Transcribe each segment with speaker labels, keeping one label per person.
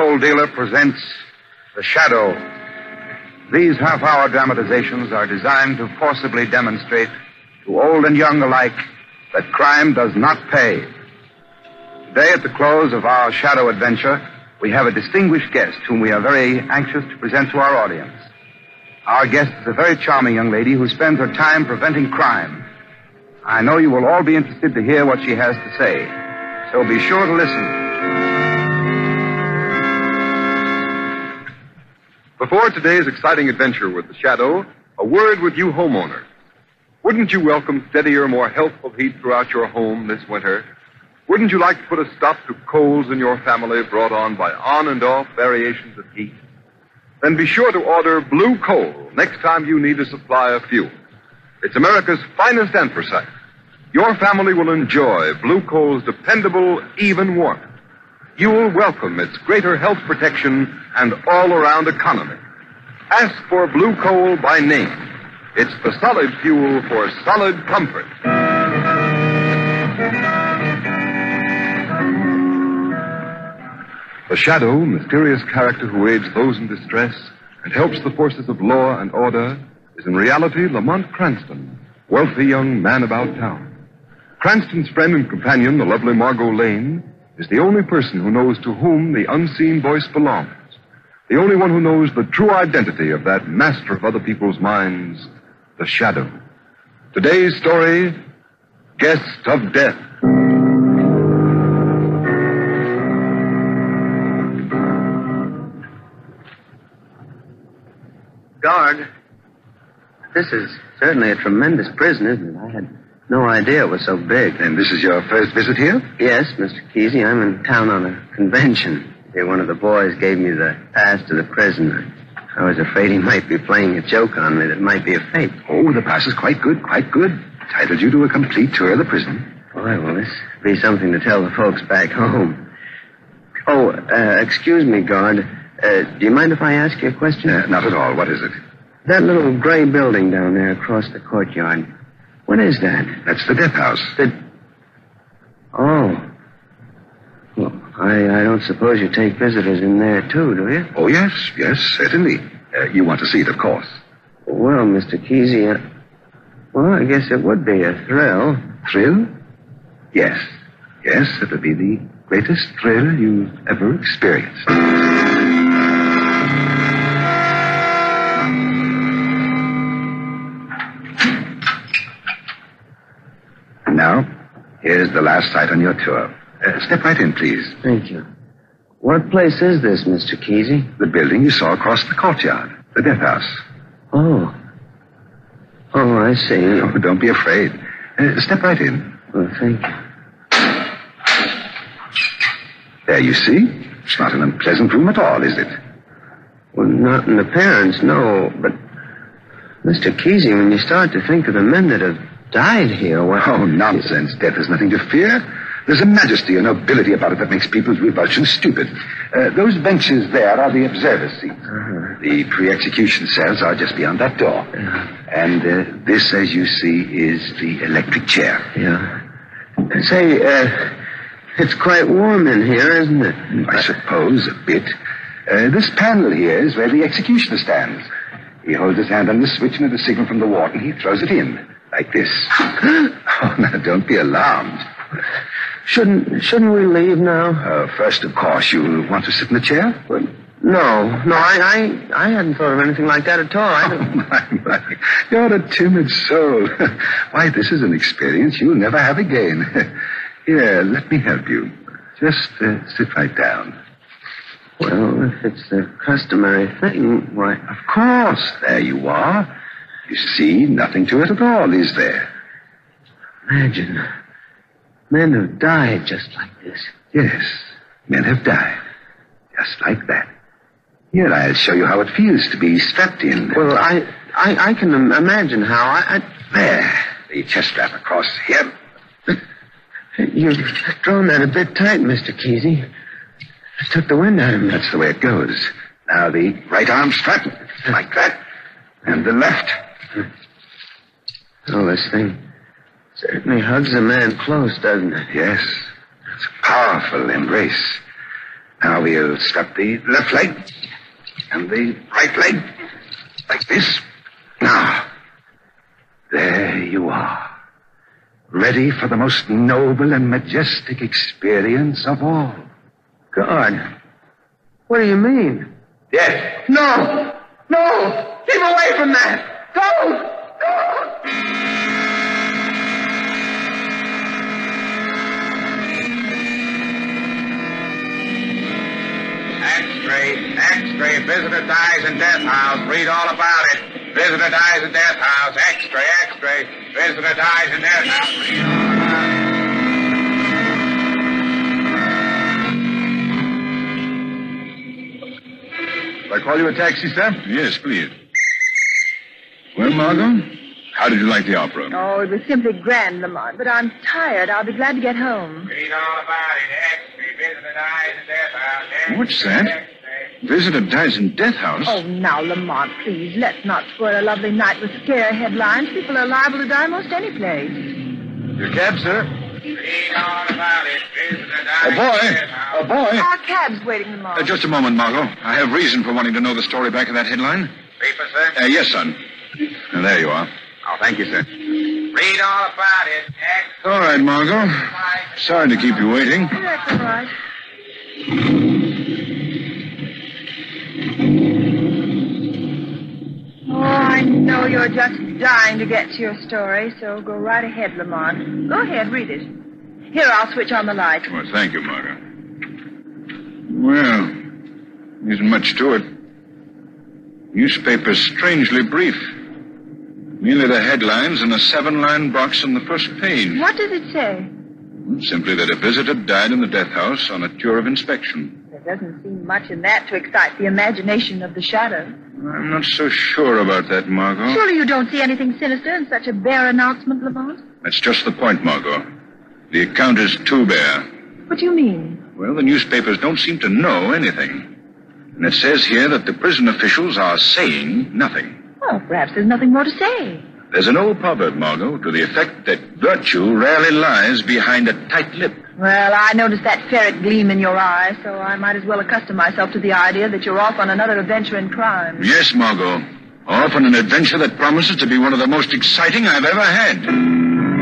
Speaker 1: coal dealer presents The Shadow. These half hour dramatizations are designed to forcibly demonstrate to old and young alike that crime does not pay. Today, at the close of our Shadow adventure, we have a distinguished guest whom we are very anxious to present to our audience. Our guest is a very charming young lady who spends her time preventing crime. I know you will all be interested to hear what she has to say, so be sure to listen.
Speaker 2: Before today's exciting adventure with the Shadow, a word with you homeowners. Wouldn't you welcome steadier, more healthful heat throughout your home this winter? Wouldn't you like to put a stop to colds in your family brought on by on and off variations of heat? Then be sure to order Blue Coal next time you need a supply of fuel. It's America's finest anthracite. Your family will enjoy Blue Coal's dependable, even warmth. You will welcome its greater health protection and all around economy. Ask for Blue Coal by name. It's the solid fuel for solid comfort. The shadow, mysterious character who aids those in distress and helps the forces of law and order, is in reality Lamont Cranston, wealthy young man about town. Cranston's friend and companion, the lovely Margot Lane, is the only person who knows to whom the unseen voice belongs. The only one who knows the true identity of that master of other people's minds, the shadow. Today's story, Guest of Death.
Speaker 3: Guard, this is certainly a tremendous prison, isn't it? I had no idea it was so big.
Speaker 1: And this is your first visit here?
Speaker 3: Yes, Mr. Kesey, I'm in town on a convention. Here, one of the boys gave me the pass to the prison. I was afraid he might be playing a joke on me that might be a fake.
Speaker 1: Oh, the pass is quite good, quite good. Entitled you to a complete tour of the prison.
Speaker 3: Boy, will this be something to tell the folks back home. Oh, uh, excuse me, guard. Uh, do you mind if I ask you a question?
Speaker 1: Uh, not at all. What is it?
Speaker 3: That little gray building down there across the courtyard. What is that?
Speaker 1: That's the death house.
Speaker 3: The... Oh. Well, I, I don't suppose you take visitors in there, too, do you?
Speaker 1: Oh, yes, yes, certainly. Uh, you want to see it, of course.
Speaker 3: Well, Mr. Kesey, uh, well, I guess it would be a thrill.
Speaker 1: Thrill? Yes. Yes, it would be the greatest thrill you've ever experienced. Now, here's the last sight on your tour. Uh, step right in, please.
Speaker 3: Thank you. What place is this, Mr. Kesey?
Speaker 1: The building you saw across the courtyard. The death house.
Speaker 3: Oh. Oh, I see.
Speaker 1: Oh, don't be afraid. Uh, step right in.
Speaker 3: Well, thank you.
Speaker 1: There, you see. It's not an unpleasant room at all, is it?
Speaker 3: Well, not in appearance, no. But, Mr. Kesey, when you start to think of the men that have died here, well...
Speaker 1: Oh, nonsense. Death has nothing to fear. There's a majesty a nobility about it that makes people's revulsion stupid. Uh, those benches there are the observer's seats.
Speaker 3: Uh-huh.
Speaker 1: The pre-execution cells are just beyond that door. And uh, this, as you see, is the electric chair.
Speaker 3: Yeah. Say, uh, it's quite warm in here, isn't it?
Speaker 1: I suppose a bit. Uh, this panel here is where the executioner stands. He holds his hand on the switch, and at a signal from the warden, he throws it in. Like this. oh, now, don't be alarmed.
Speaker 3: Shouldn't shouldn't we leave now?
Speaker 1: Uh, first, of course, you want to sit in the chair?
Speaker 3: Well, no, no, I, I I hadn't thought of anything like that at all. I
Speaker 1: Oh, my, my. You're a timid soul. Why, this is an experience you'll never have again. Here, let me help you. Just uh, sit right down.
Speaker 3: Well, if it's the customary thing, why?
Speaker 1: Of course, there you are.
Speaker 4: You see, nothing to it at all, is there?
Speaker 3: Imagine. Men have died just like this.
Speaker 4: Yes, men have died. Just like that. Here, I'll show you how it feels to be strapped in.
Speaker 3: Well, I, I, I can im- imagine how. I, I,
Speaker 4: there, the chest strap across here.
Speaker 3: you've drawn that a bit tight, Mr. Kesey. It took the wind out of me.
Speaker 4: That's the way it goes. Now the right arm strap, like that, and the left.
Speaker 3: Oh, this thing certainly hugs a man close, doesn't it?
Speaker 4: Yes, it's a powerful embrace. Now we'll step the left leg and the right leg, like this. Now, there you are, ready for the most noble and majestic experience of all.
Speaker 3: God. What do you mean?
Speaker 4: Yes.
Speaker 3: No! No! Keep away from that! Don't!
Speaker 5: X-ray, X-ray, visitor dies in death house. Read all about it. Visitor dies in death house. X-ray, X-ray, visitor dies in death house. Read all about it.
Speaker 2: Did I call you a taxi, sir?
Speaker 6: Yes, please. Well, Margot, how did you like the opera?
Speaker 7: Oh, it was simply grand, Lamont, but I'm tired. I'll be glad to get home.
Speaker 5: Read all about it. X-ray, visitor dies in death house. X-ray,
Speaker 6: What's that?
Speaker 5: X-ray.
Speaker 6: Visitor dies in death house.
Speaker 7: Oh, now, Lamont, please, let's not spoil a lovely night with scare headlines. People are liable to die most any place.
Speaker 2: Your cab, sir?
Speaker 5: Read all about it. Visitor dies
Speaker 6: A boy!
Speaker 5: death.
Speaker 6: A boy!
Speaker 7: Our cab's waiting, Lamont.
Speaker 6: Uh, just a moment, Margot. I have reason for wanting to know the story back of that headline.
Speaker 5: Paper, sir?
Speaker 6: Uh, yes, son. Uh, there you are.
Speaker 4: Oh, thank you, sir.
Speaker 5: Read all about it. X-ray.
Speaker 6: All right, Margot. Sorry to keep you waiting.
Speaker 7: That's all right. Oh, I know you're just dying to get to your story, so go right ahead, Lamont. Go ahead, read it. Here, I'll switch on the light.
Speaker 6: Well, thank you, Margot. Well, isn't much to it. Newspaper's strangely brief. Merely the headlines and a seven-line box on the first page.
Speaker 7: What does it say?
Speaker 6: Simply that a visitor died in the death house on a tour of inspection.
Speaker 7: There doesn't seem much in that to excite the imagination of the shadow.
Speaker 6: I'm not so sure about that, Margot.
Speaker 7: Surely you don't see anything sinister in such a bare announcement, Lamont?
Speaker 6: That's just the point, Margot. The account is too bare.
Speaker 7: What do you mean?
Speaker 6: Well, the newspapers don't seem to know anything. And it says here that the prison officials are saying nothing.
Speaker 7: Well, perhaps there's nothing more to say.
Speaker 6: There's an old proverb, Margot, to the effect that virtue rarely lies behind a tight lip.
Speaker 7: Well, I noticed that ferret gleam in your eye, so I might as well accustom myself to the idea that you're off on another adventure in crime.
Speaker 6: Yes, Margot. Off on an adventure that promises to be one of the most exciting I've ever had.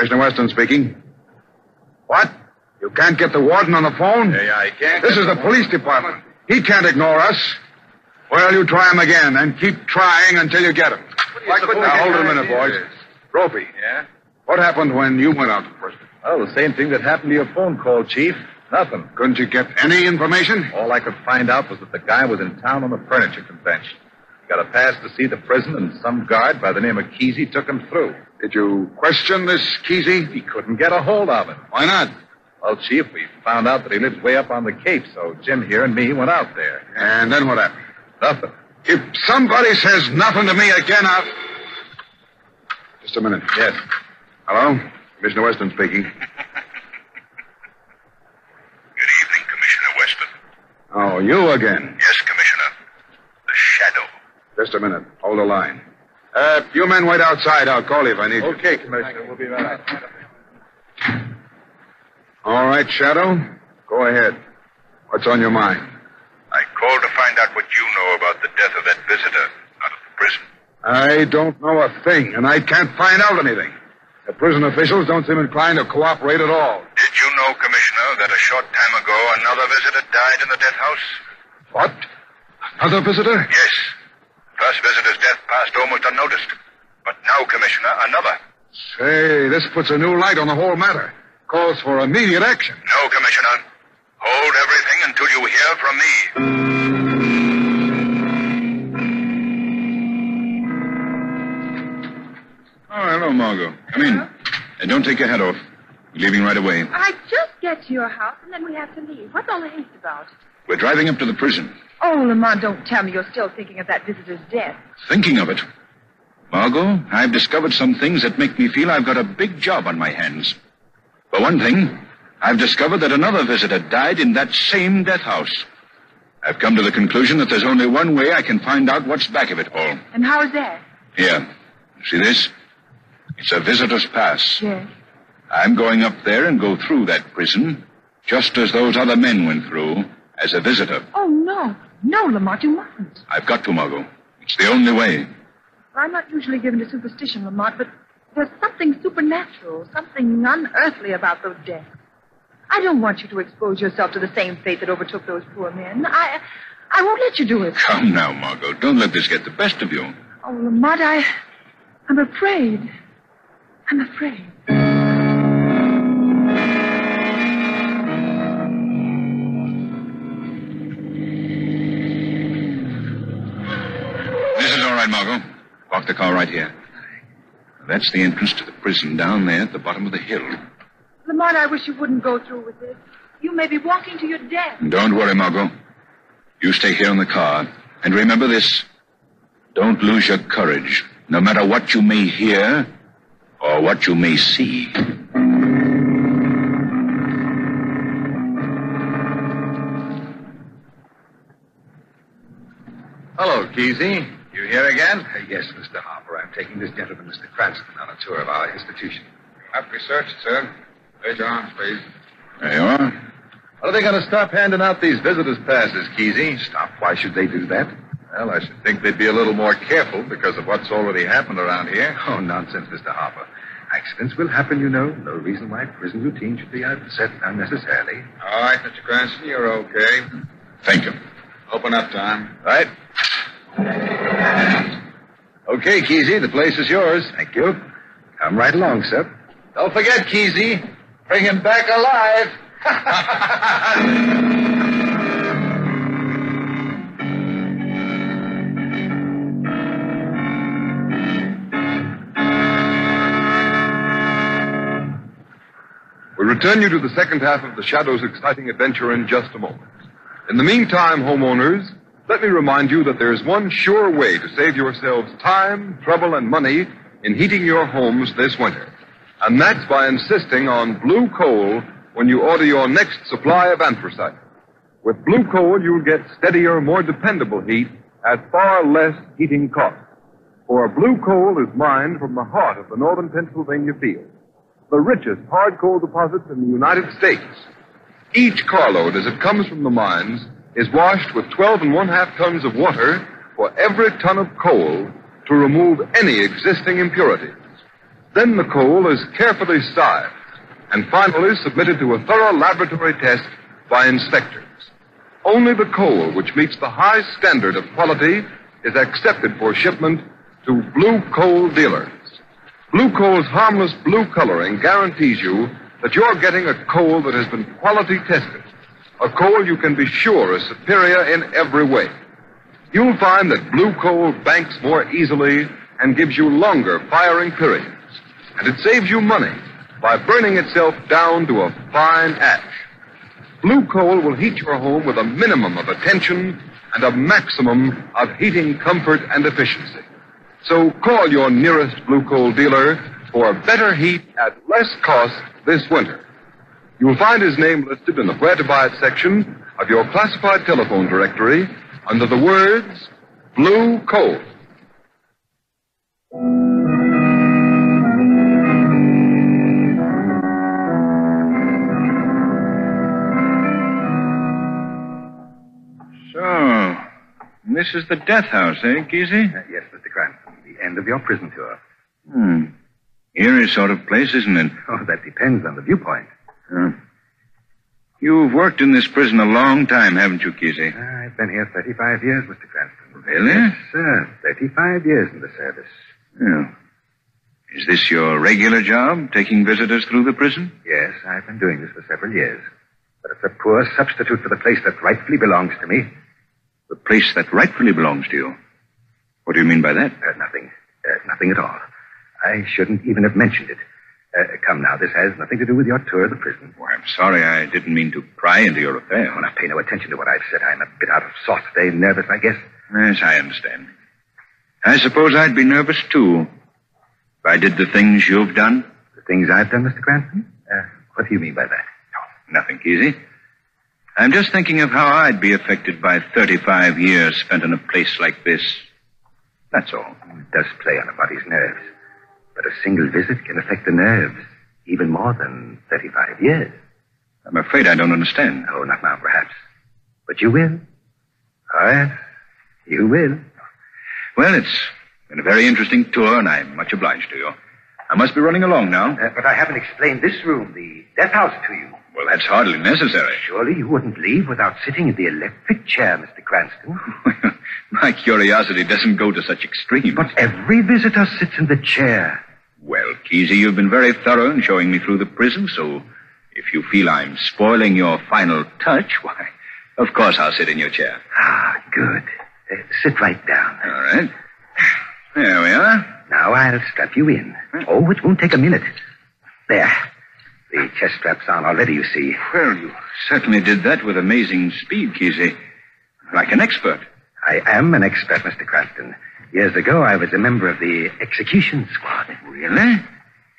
Speaker 4: Commissioner Weston speaking. What? You can't get the warden on the phone?
Speaker 2: Yeah, I can't.
Speaker 4: This is the police department. He can't ignore us. Well, you try him again and keep trying until you get him.
Speaker 2: Why couldn't
Speaker 4: now, hold a minute, boys. Ropey,
Speaker 2: Yeah?
Speaker 4: what happened when you went out to prison?
Speaker 8: Oh, the same thing that happened to your phone call, Chief. Nothing.
Speaker 4: Couldn't you get any information?
Speaker 8: All I could find out was that the guy was in town on a furniture convention. He got a pass to see the prison, and some guard by the name of Kesey took him through.
Speaker 4: Did you question this Kesey?
Speaker 8: He couldn't get a hold of him.
Speaker 4: Why not?
Speaker 8: Well, Chief, we found out that he lives way up on the Cape, so Jim here and me went out there.
Speaker 4: And then what happened?
Speaker 8: Nothing.
Speaker 4: If somebody says nothing to me again, I'll. Just a minute.
Speaker 8: Yes.
Speaker 4: Hello? Commissioner Weston speaking.
Speaker 9: Good evening, Commissioner Weston.
Speaker 4: Oh, you again.
Speaker 9: Yes, Commissioner. The Shadow.
Speaker 4: Just a minute. Hold the line. Uh, you men wait outside. I'll call you if I need you.
Speaker 8: Okay, Commissioner. We'll be right out.
Speaker 4: All right, Shadow. Go ahead. What's on your mind?
Speaker 9: I called to find out what you know about the death of that visitor out of the prison.
Speaker 4: I don't know a thing, and I can't find out anything. The prison officials don't seem inclined to cooperate at all.
Speaker 9: Did you know, Commissioner, that a short time ago another visitor died in the death house?
Speaker 4: What? Another visitor?
Speaker 9: Yes. First visitor's death passed almost unnoticed. But now, Commissioner, another.
Speaker 4: Say, this puts a new light on the whole matter. Calls for immediate action.
Speaker 9: No, Commissioner. Hold everything until you hear from me.
Speaker 6: Oh, hello, Margot. Come in. And don't take your hat off. We're leaving right away.
Speaker 7: I just get to your house and then we have to leave. What's all the haste about?
Speaker 6: We're driving up to the prison.
Speaker 7: Oh, Lamont, don't tell me you're still thinking of that visitor's death.
Speaker 6: Thinking of it. Margot, I've discovered some things that make me feel I've got a big job on my hands. For one thing, I've discovered that another visitor died in that same death house. I've come to the conclusion that there's only one way I can find out what's back of it all.
Speaker 7: And how is that?
Speaker 6: Here. See this? It's a visitor's pass.
Speaker 7: Yes.
Speaker 6: I'm going up there and go through that prison, just as those other men went through, as a visitor.
Speaker 7: Oh, no. No, Lamont, you mustn't.
Speaker 6: I've got to, Margot. It's the only way.
Speaker 7: I'm not usually given to superstition, Lamont, but there's something supernatural, something unearthly about those deaths. I don't want you to expose yourself to the same fate that overtook those poor men. I, I won't let you do it.
Speaker 6: Come now, Margot. Don't let this get the best of you.
Speaker 7: Oh, Lamont, I, I'm afraid. I'm afraid.
Speaker 6: Right, Margot. Park the car right here. That's the entrance to the prison down there at the bottom of the hill.
Speaker 7: Lamont, I wish you wouldn't go through with this. You may be walking to your death.
Speaker 6: Don't worry, Margot. You stay here in the car. And remember this. Don't lose your courage, no matter what you may hear or what you may see.
Speaker 8: Hello, Keesey. You here again?
Speaker 4: Uh, yes, Mr. Harper. I'm taking this gentleman, Mr. Cranston, on a tour of our institution.
Speaker 8: Have researched, sir. Raise your arms, please.
Speaker 6: There you are.
Speaker 8: When are they going to stop handing out these visitors' passes, Keesey?
Speaker 4: Stop. Why should they do that?
Speaker 8: Well, I should think they'd be a little more careful because of what's already happened around here.
Speaker 4: Oh, nonsense, Mr. Harper. Accidents will happen, you know. No reason why prison routine should be upset unnecessarily.
Speaker 8: All right, Mr. Cranston, you're okay.
Speaker 6: Thank you.
Speaker 8: Open up, Tom. Right. Okay, Keesey, the place is yours.
Speaker 4: Thank you. Come right along, sir.
Speaker 8: Don't forget, Keesey. Bring him back alive.
Speaker 2: We'll return you to the second half of the Shadow's exciting adventure in just a moment. In the meantime, homeowners, let me remind you that there's one sure way to save yourselves time, trouble, and money in heating your homes this winter. And that's by insisting on blue coal when you order your next supply of anthracite. With blue coal, you'll get steadier, more dependable heat at far less heating cost. For blue coal is mined from the heart of the northern Pennsylvania fields, the richest hard coal deposits in the United States. Each carload, as it comes from the mines, is washed with 12 and one half tons of water for every ton of coal to remove any existing impurities. Then the coal is carefully sized and finally submitted to a thorough laboratory test by inspectors. Only the coal which meets the high standard of quality is accepted for shipment to blue coal dealers. Blue coal's harmless blue coloring guarantees you that you're getting a coal that has been quality tested, a coal you can be sure is superior in every way. You'll find that blue coal banks more easily and gives you longer firing periods. And it saves you money by burning itself down to a fine ash. Blue coal will heat your home with a minimum of attention and a maximum of heating comfort and efficiency. So call your nearest blue coal dealer for better heat at less cost this winter. You'll find his name listed in the Where to Buy It section of your classified telephone directory under the words Blue Coal.
Speaker 6: So, this is the death house, eh, Kesey?
Speaker 4: Uh, yes, Mr. Cranston. The end of your prison tour.
Speaker 6: Hmm. Eerie sort of place, isn't it?
Speaker 4: Oh, that depends on the viewpoint.
Speaker 6: Huh. You've worked in this prison a long time, haven't you, Kesey?
Speaker 4: I've been here 35 years, Mr. Cranston.
Speaker 6: Really?
Speaker 4: Yes, sir. 35 years in the service.
Speaker 6: Yeah. Is this your regular job, taking visitors through the prison?
Speaker 1: Yes, I've been doing this for several years. But it's a poor substitute for the place that rightfully belongs to me.
Speaker 6: The place that rightfully belongs to you. What do you mean by that?
Speaker 1: Uh, nothing. Uh, nothing at all. I shouldn't even have mentioned it. Uh, come now, this has nothing to do with your tour of the prison.
Speaker 6: Oh, I'm sorry. I didn't mean to pry into your affair.
Speaker 1: Oh, now pay no attention to what I've said. I'm a bit out of sorts today, nervous, I guess.
Speaker 6: Yes, I understand. I suppose I'd be nervous, too. If I did the things you've done.
Speaker 1: The things I've done, Mr. Cranston? Uh, what do you mean by that?
Speaker 6: Oh, nothing, Kesey. I'm just thinking of how I'd be affected by 35 years spent in a place like this. That's all.
Speaker 1: It does play on a body's nerves. But a single visit can affect the nerves even more than 35 years.
Speaker 6: I'm afraid I don't understand.
Speaker 1: Oh, not now, perhaps. But you will. Oh, yes. You will.
Speaker 6: Well, it's been a very interesting tour, and I'm much obliged to you. I must be running along now.
Speaker 1: Uh, but I haven't explained this room, the death house, to you.
Speaker 6: Well, that's hardly necessary.
Speaker 1: Surely you wouldn't leave without sitting in the electric chair, Mr. Cranston.
Speaker 6: My curiosity doesn't go to such extremes.
Speaker 1: But every visitor sits in the chair.
Speaker 6: Well, Kesey, you've been very thorough in showing me through the prison, so if you feel I'm spoiling your final touch, why, of course I'll sit in your chair.
Speaker 1: Ah, good. Uh, sit right down.
Speaker 6: All right. There we are.
Speaker 1: Now I'll strap you in. Hmm? Oh, it won't take a minute. There. The chest strap's on already, you see.
Speaker 6: Well, you certainly did that with amazing speed, Kesey. Like an expert.
Speaker 1: I am an expert, Mr. Cranston. Years ago, I was a member of the execution squad.
Speaker 6: Really?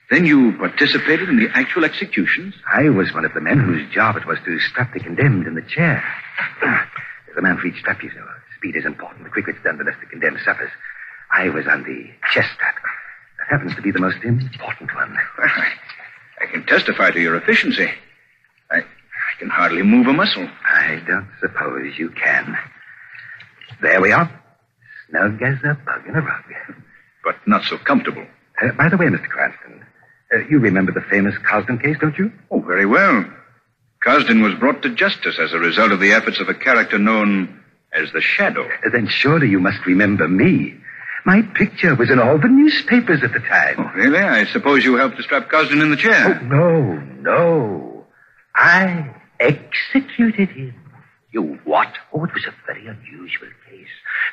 Speaker 6: Then you participated in the actual executions?
Speaker 1: I was one of the men whose job it was to strap the condemned in the chair. There's a man for each strap, you know. Speed is important. The quicker it's done, the less the condemned suffers. I was on the chest strap. That happens to be the most important one.
Speaker 6: Well, I, I can testify to your efficiency. I, I can hardly move a muscle.
Speaker 1: I don't suppose you can. There we are. Snug as a bug in a rug.
Speaker 6: But not so comfortable.
Speaker 1: Uh, by the way, Mr. Cranston, uh, you remember the famous Cosden case, don't you?
Speaker 6: Oh, very well. Cosden was brought to justice as a result of the efforts of a character known as the Shadow.
Speaker 1: Uh, then surely you must remember me. My picture was in all the newspapers at the time.
Speaker 6: Oh, really? I suppose you helped to strap Cosden in the chair.
Speaker 1: Oh, no, no. I executed him.
Speaker 6: You what?
Speaker 1: Oh, it was a very unusual case.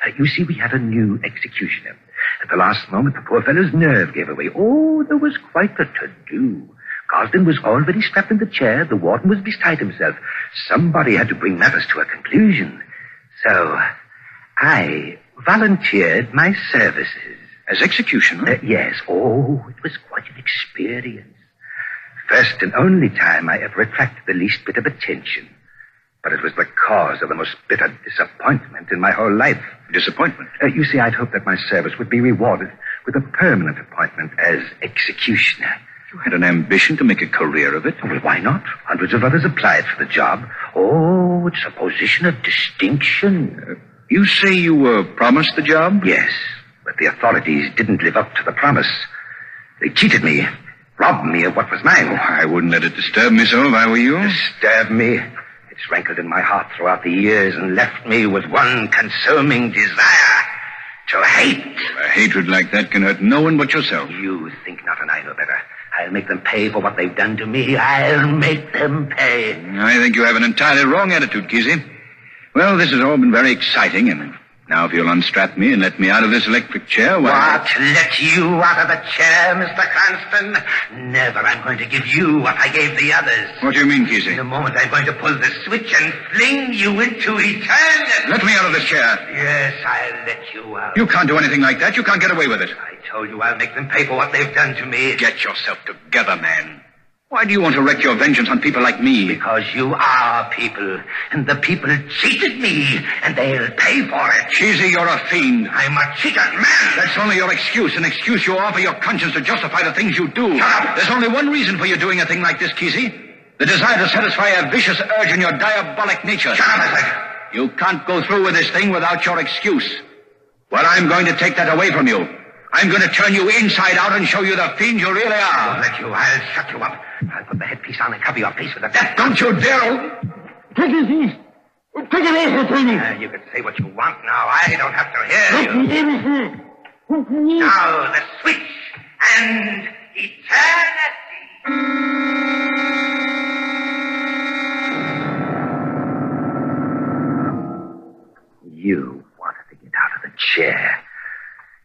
Speaker 1: Uh, you see, we had a new executioner. At the last moment, the poor fellow's nerve gave away. Oh, there was quite a to-do. Cosden was already strapped in the chair. The warden was beside himself. Somebody had to bring matters to a conclusion. So, I volunteered my services.
Speaker 6: As executioner?
Speaker 1: Uh, yes. Oh, it was quite an experience. First and only time I ever attracted the least bit of attention. But it was the cause of the most bitter disappointment in my whole life.
Speaker 6: Disappointment?
Speaker 1: Uh, you see, I'd hoped that my service would be rewarded with a permanent appointment as executioner.
Speaker 6: You had an ambition to make a career of it?
Speaker 1: Well, why not? Hundreds of others applied for the job. Oh, it's a position of distinction.
Speaker 6: Uh, you say you were promised the job?
Speaker 1: Yes, but the authorities didn't live up to the promise. They cheated me, robbed me of what was mine.
Speaker 6: Oh, I wouldn't let it disturb me so if I were you.
Speaker 1: Disturb me? It's rankled in my heart throughout the years and left me with one consuming desire to hate.
Speaker 6: A hatred like that can hurt no one but yourself.
Speaker 1: You think not, and I know better. I'll make them pay for what they've done to me. I'll make them pay.
Speaker 6: I think you have an entirely wrong attitude, Kesey. Well, this has all been very exciting, and now if you'll unstrap me and let me out of this electric chair, why...
Speaker 1: What? Let you out of the chair, Mr. Cranston? Never. I'm going to give you what I gave the others.
Speaker 6: What do you mean, Kesey?
Speaker 1: In a moment, I'm going to pull the switch and fling you into eternity.
Speaker 6: Let me out of this chair.
Speaker 1: Yes, I'll let you out.
Speaker 6: You can't do anything like that. You can't get away with it.
Speaker 1: I told you I'll make them pay for what they've done to me.
Speaker 6: Get yourself together, man. Why do you want to wreak your vengeance on people like me?
Speaker 1: Because you are people, and the people cheated me, and they'll pay for it.
Speaker 6: Kesey, you're a fiend.
Speaker 1: I'm a cheated man.
Speaker 6: That's only your excuse, an excuse you offer your conscience to justify the things you do.
Speaker 1: Shut up.
Speaker 6: There's only one reason for you doing a thing like this, Kesey. The desire to satisfy a vicious urge in your diabolic nature.
Speaker 1: Shut up, I said.
Speaker 6: You can't go through with this thing without your excuse. Well, I'm going to take that away from you. I'm going to turn you inside out and show you the fiend you really are.
Speaker 1: I'll
Speaker 6: are.
Speaker 1: let you. I'll shut you up. I'll put the headpiece on and cover your face with a death.
Speaker 6: Don't you dare!
Speaker 10: Take it easy. Take it easy, Tony.
Speaker 1: Uh, you can say what you want now. I don't have to hear you. Now, the switch and eternity. You wanted to get out of the chair.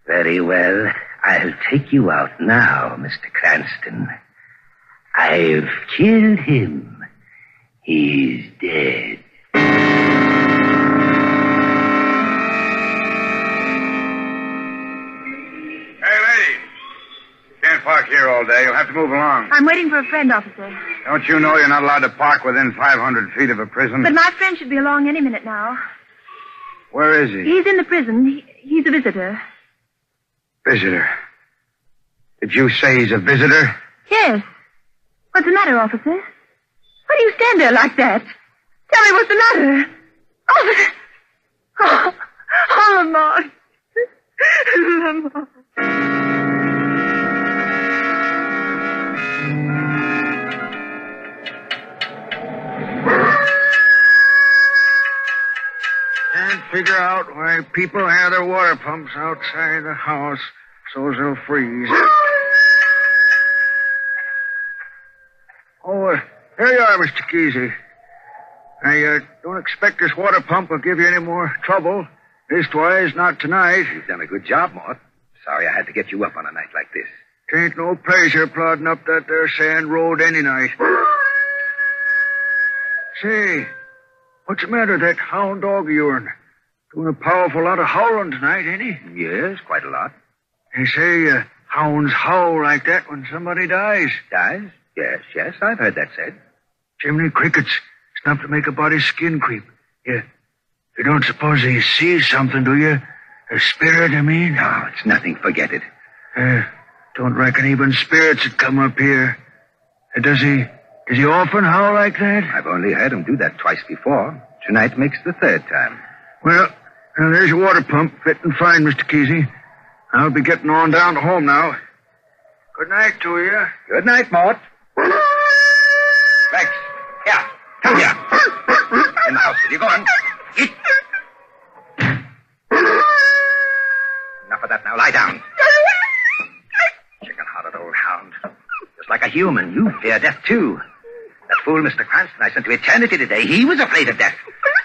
Speaker 1: Very well. I'll take you out now, Mr. Cranston. I've killed him. He's dead.
Speaker 4: Hey, lady. Can't park here all day. You'll have to move along.
Speaker 7: I'm waiting for a friend, officer.
Speaker 4: Don't you know you're not allowed to park within 500 feet of a prison?
Speaker 7: But my friend should be along any minute now.
Speaker 4: Where is he?
Speaker 7: He's in the prison. He, he's a visitor.
Speaker 4: Visitor. Did you say he's a visitor?
Speaker 7: Yes. What's the matter, officer? Why do you stand there like that? Tell me what's the matter. Officer. Oh, oh Lamont. Lamont.
Speaker 10: Figure out why people have their water pumps outside the house so they'll freeze. Oh, uh, here you are, Mr. Kesey. I uh, don't expect this water pump will give you any more trouble. Leastwise, not tonight.
Speaker 1: You've done a good job, Mort. Sorry I had to get you up on a night like this.
Speaker 10: Tain't no pleasure plodding up that there sand road any night. Say, what's the matter with that hound dog of yourn? Doing a powerful lot of howling tonight, ain't he?
Speaker 1: Yes, quite a lot.
Speaker 10: They say uh, hounds howl like that when somebody dies.
Speaker 1: Dies? Yes, yes, I've heard that said.
Speaker 10: Chimney crickets. It's enough to make a body's skin creep. You, you don't suppose he sees something, do you? A spirit, I mean?
Speaker 1: No, it's nothing. Forget it.
Speaker 10: Uh, don't reckon even spirits would come up here. Uh, does he, does he often howl like that?
Speaker 1: I've only heard him do that twice before. Tonight makes the third time.
Speaker 10: Well, well, there's your water pump, fit and fine, Mr. Kesey. I'll be getting on down to home now. Good night to you.
Speaker 1: Good night, Mort. Rex, here. Come here. In the house with you. Go on. Eat. Enough of that now. Lie down. Chicken-hearted old hound. Just like a human, you fear death, too. That fool, Mr. Cranston, I sent to eternity today, he was afraid of death.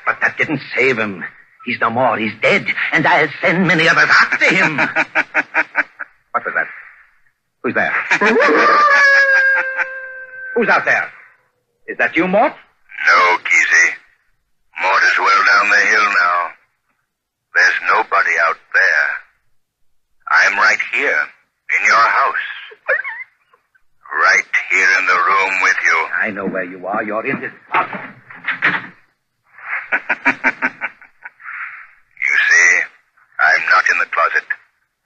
Speaker 1: But that didn't save him. He's no more. He's dead. And I'll send many others after him. what was that? Who's there? Who's out there? Is that you, Mort?
Speaker 9: No, Kesey. Mort is well down the hill now. There's nobody out there. I'm right here, in your house. Right here in the room with you.
Speaker 1: I know where you are. You're in this house.
Speaker 9: You see, I'm not in the closet.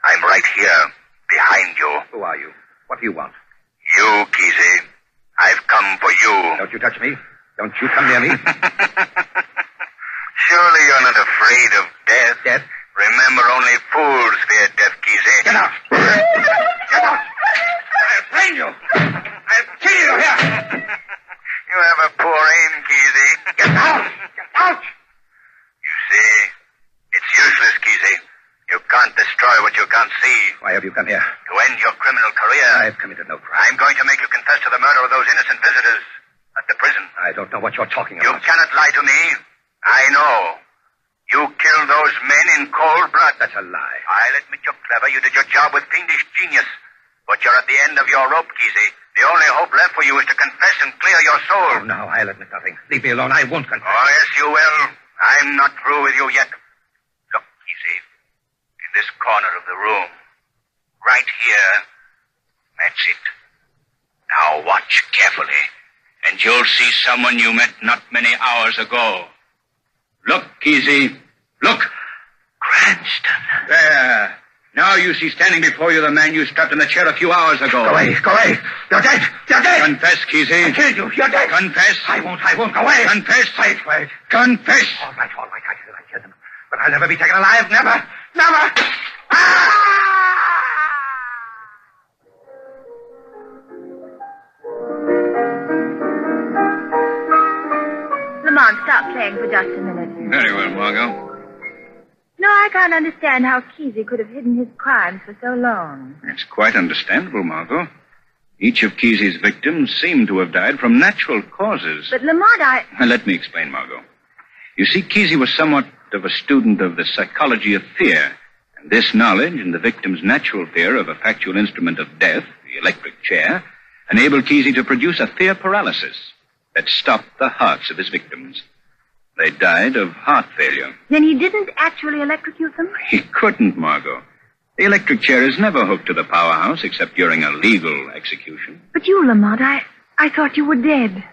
Speaker 9: I'm right here, behind you.
Speaker 1: Who are you? What do you want?
Speaker 9: You, Kesey. I've come for you.
Speaker 1: Don't you touch me. Don't you come near me.
Speaker 9: Surely you're not afraid of death.
Speaker 1: Death?
Speaker 9: Remember, only fools fear death, Kesey.
Speaker 1: Get out. Get out. I'll brain you. I'll kill you here.
Speaker 9: You have a poor aim, Kesey.
Speaker 1: Get out. Get out.
Speaker 9: You see, it's useless, Kesey. You can't destroy what you can't see.
Speaker 1: Why have you come here?
Speaker 9: To end your criminal career,
Speaker 1: I've committed no crime.
Speaker 9: I'm going to make you confess to the murder of those innocent visitors at the prison.
Speaker 1: I don't know what you're talking about.
Speaker 9: You cannot lie to me. I know. You killed those men in cold blood.
Speaker 1: That's a lie.
Speaker 9: I'll admit you're clever. You did your job with fiendish genius. But you're at the end of your rope, Kesey. The only hope left for you is to confess and clear your soul.
Speaker 1: Oh, no, I'll admit nothing. Leave me alone. I won't confess.
Speaker 9: Oh, yes, you will. I'm not through with you yet. Look, Kesey. In this corner of the room. Right here. That's it. Now watch carefully. And you'll see someone you met not many hours ago. Look, Kesey. Look.
Speaker 1: Cranston.
Speaker 6: There. Now you see standing before you the man you strapped in the chair a few hours ago.
Speaker 1: Go away. Go away. You're dead. You're dead.
Speaker 6: Confess, Kesey.
Speaker 1: I killed you. You're dead.
Speaker 6: Confess.
Speaker 1: I won't. I won't. Go away.
Speaker 6: Confess.
Speaker 1: Wait, wait.
Speaker 6: Confess.
Speaker 1: All right, all right. I killed, I killed him. But I'll never be taken alive. Never. Never. Ah!
Speaker 7: Lamont, stop playing for just a minute.
Speaker 6: Very well, Margot.
Speaker 7: No, I can't understand how Kesey could have hidden his crimes for so long.
Speaker 6: It's quite understandable, Margot. Each of Kesey's victims seemed to have died from natural causes.
Speaker 7: But Lamont, I.
Speaker 6: Now, let me explain, Margot. You see, Kesey was somewhat of a student of the psychology of fear. And this knowledge and the victim's natural fear of a factual instrument of death, the electric chair, enabled Kesey to produce a fear paralysis that stopped the hearts of his victims. They died of heart failure.
Speaker 7: Then he didn't actually electrocute them?
Speaker 6: He couldn't, Margot. The electric chair is never hooked to the powerhouse except during a legal execution.
Speaker 7: But you, Lamont, I, I thought you were dead.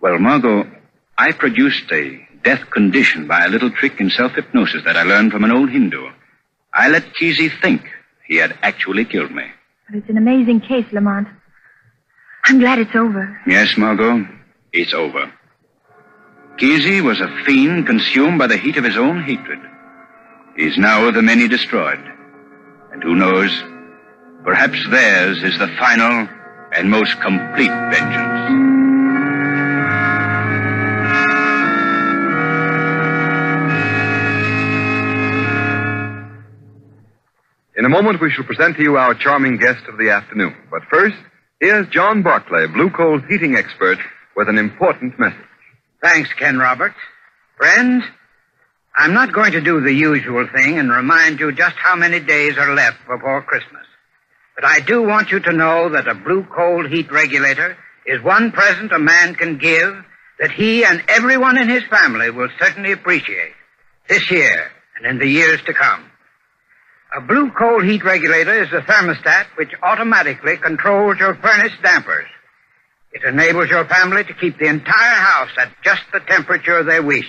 Speaker 6: Well, Margot, I produced a death condition by a little trick in self-hypnosis that I learned from an old Hindu. I let Kesey think he had actually killed me.
Speaker 7: But it's an amazing case, Lamont. I'm glad it's over.
Speaker 6: Yes, Margot, it's over. Kesey was a fiend consumed by the heat of his own hatred. He's now of the many destroyed. And who knows, perhaps theirs is the final and most complete vengeance.
Speaker 2: In a moment, we shall present to you our charming guest of the afternoon. But first, here's John Barclay, Blue Coal's heating expert, with an important message.
Speaker 11: Thanks, Ken Roberts. Friends, I'm not going to do the usual thing and remind you just how many days are left before Christmas. But I do want you to know that a blue coal heat regulator is one present a man can give that he and everyone in his family will certainly appreciate this year and in the years to come. A blue coal heat regulator is a thermostat which automatically controls your furnace dampers. It enables your family to keep the entire house at just the temperature they wish,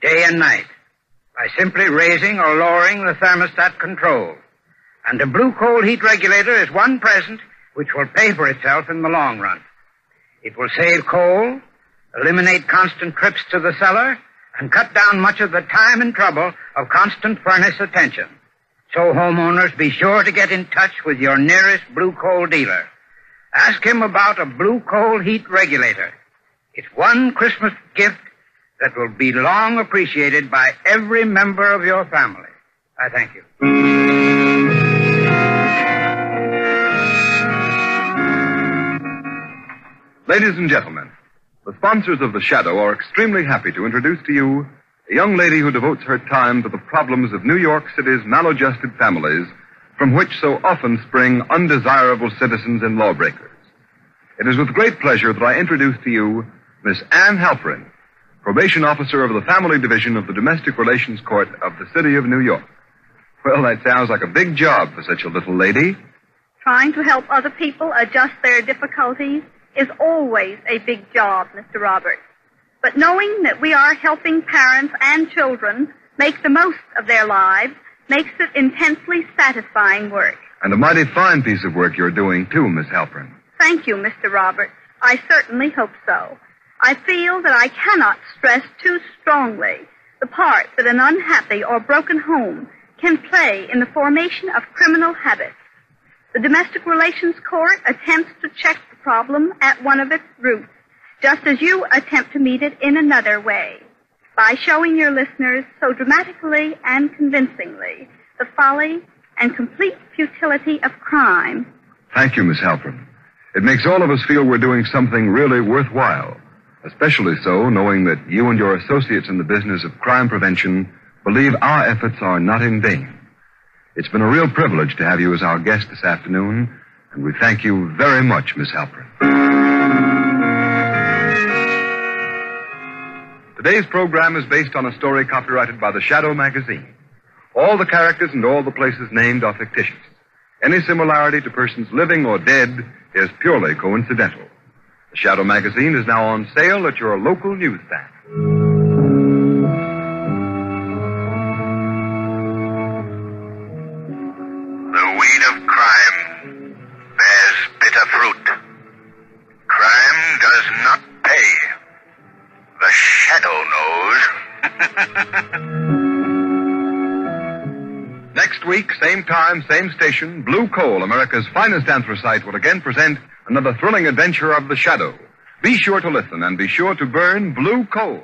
Speaker 11: day and night, by simply raising or lowering the thermostat control. And a blue coal heat regulator is one present which will pay for itself in the long run. It will save coal, eliminate constant trips to the cellar, and cut down much of the time and trouble of constant furnace attention. So homeowners, be sure to get in touch with your nearest blue coal dealer. Ask him about a blue coal heat regulator. It's one Christmas gift that will be long appreciated by every member of your family. I thank you.
Speaker 2: Ladies and gentlemen, the sponsors of The Shadow are extremely happy to introduce to you a young lady who devotes her time to the problems of New York City's maladjusted families, from which so often spring undesirable citizens and lawbreakers. It is with great pleasure that I introduce to you Miss Anne Halperin, probation officer of the Family Division of the Domestic Relations Court of the City of New York. Well, that sounds like a big job for such a little lady.
Speaker 12: Trying to help other people adjust their difficulties is always a big job, Mr. Roberts. But knowing that we are helping parents and children make the most of their lives makes it intensely satisfying work.
Speaker 2: And a mighty fine piece of work you're doing, too, Miss Halperin.
Speaker 12: Thank you, Mr. Roberts. I certainly hope so. I feel that I cannot stress too strongly the part that an unhappy or broken home can play in the formation of criminal habits. The Domestic Relations Court attempts to check the problem at one of its roots, just as you attempt to meet it in another way, by showing your listeners so dramatically and convincingly the folly and complete futility of crime.
Speaker 2: Thank you, Miss Halperin. It makes all of us feel we're doing something really worthwhile, especially so knowing that you and your associates in the business of crime prevention believe our efforts are not in vain. It's been a real privilege to have you as our guest this afternoon, and we thank you very much, Miss Halperin. Today's program is based on a story copyrighted by the Shadow magazine. All the characters and all the places named are fictitious. Any similarity to persons living or dead is purely coincidental. The Shadow magazine is now on sale at your local newsstand. Same time, same station, Blue Coal, America's finest anthracite, will again present another thrilling adventure of the Shadow. Be sure to listen and be sure to burn Blue Coal.